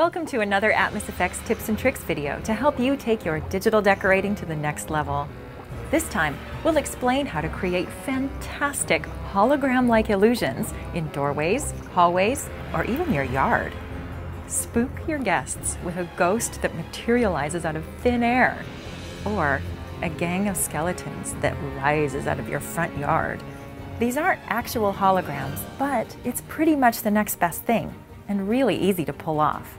Welcome to another AtmosFX tips and tricks video to help you take your digital decorating to the next level. This time, we'll explain how to create fantastic hologram-like illusions in doorways, hallways, or even your yard. Spook your guests with a ghost that materializes out of thin air, or a gang of skeletons that rises out of your front yard. These aren't actual holograms, but it's pretty much the next best thing, and really easy to pull off.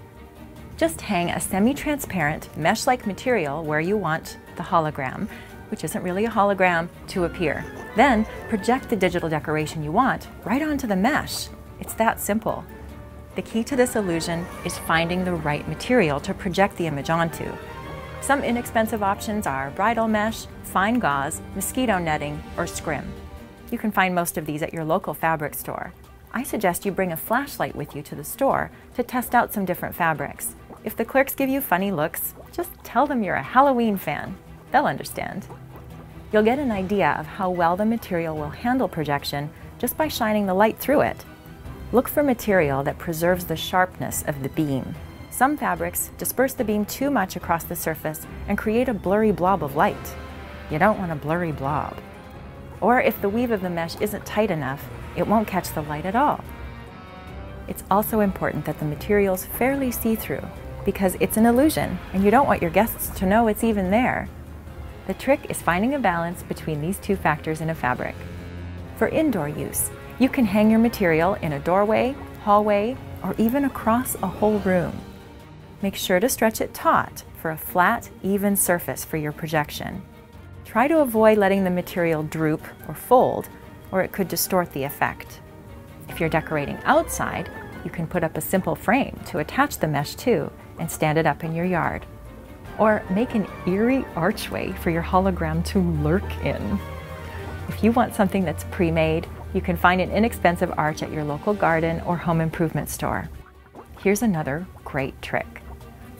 Just hang a semi-transparent, mesh-like material where you want the hologram, which isn't really a hologram, to appear. Then project the digital decoration you want right onto the mesh. It's that simple. The key to this illusion is finding the right material to project the image onto. Some inexpensive options are bridal mesh, fine gauze, mosquito netting, or scrim. You can find most of these at your local fabric store. I suggest you bring a flashlight with you to the store to test out some different fabrics. If the clerks give you funny looks, just tell them you're a Halloween fan. They'll understand. You'll get an idea of how well the material will handle projection just by shining the light through it. Look for material that preserves the sharpness of the beam. Some fabrics disperse the beam too much across the surface and create a blurry blob of light. You don't want a blurry blob. Or if the weave of the mesh isn't tight enough, it won't catch the light at all. It's also important that the material's fairly see-through because it's an illusion and you don't want your guests to know it's even there. The trick is finding a balance between these two factors in a fabric. For indoor use, you can hang your material in a doorway, hallway, or even across a whole room. Make sure to stretch it taut for a flat, even surface for your projection. Try to avoid letting the material droop or fold, or it could distort the effect. If you're decorating outside, you can put up a simple frame to attach the mesh to and stand it up in your yard. Or make an eerie archway for your hologram to lurk in. If you want something that's pre-made, you can find an inexpensive arch at your local garden or home improvement store. Here's another great trick.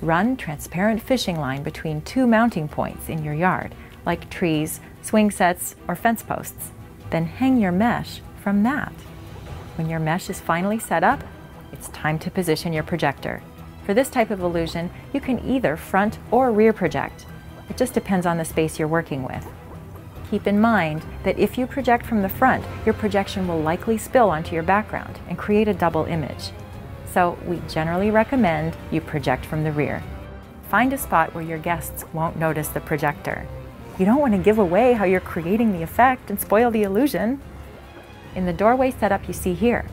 Run transparent fishing line between two mounting points in your yard, like trees, swing sets, or fence posts. Then hang your mesh from that. When your mesh is finally set up, it's time to position your projector. For this type of illusion, you can either front or rear project. It just depends on the space you're working with. Keep in mind that if you project from the front, your projection will likely spill onto your background and create a double image. So we generally recommend you project from the rear. Find a spot where your guests won't notice the projector. You don't want to give away how you're creating the effect and spoil the illusion. In the doorway setup you see here,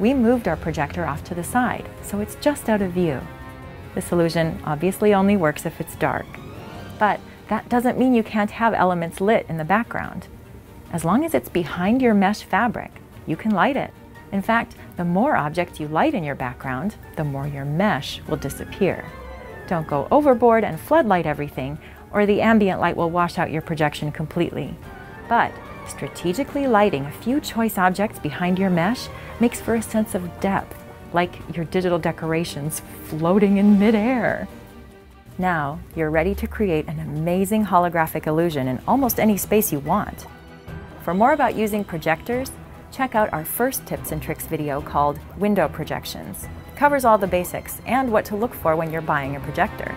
we moved our projector off to the side, so it's just out of view. This illusion obviously only works if it's dark. But that doesn't mean you can't have elements lit in the background. As long as it's behind your mesh fabric, you can light it. In fact, the more objects you light in your background, the more your mesh will disappear. Don't go overboard and floodlight everything, or the ambient light will wash out your projection completely. But strategically lighting a few choice objects behind your mesh makes for a sense of depth, like your digital decorations floating in midair. Now, you're ready to create an amazing holographic illusion in almost any space you want. For more about using projectors, check out our first tips and tricks video called Window Projections. It covers all the basics and what to look for when you're buying a projector.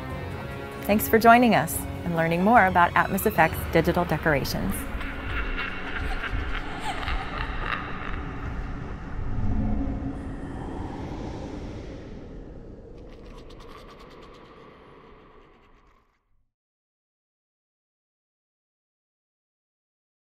Thanks for joining us and learning more about AtmosFX digital decorations.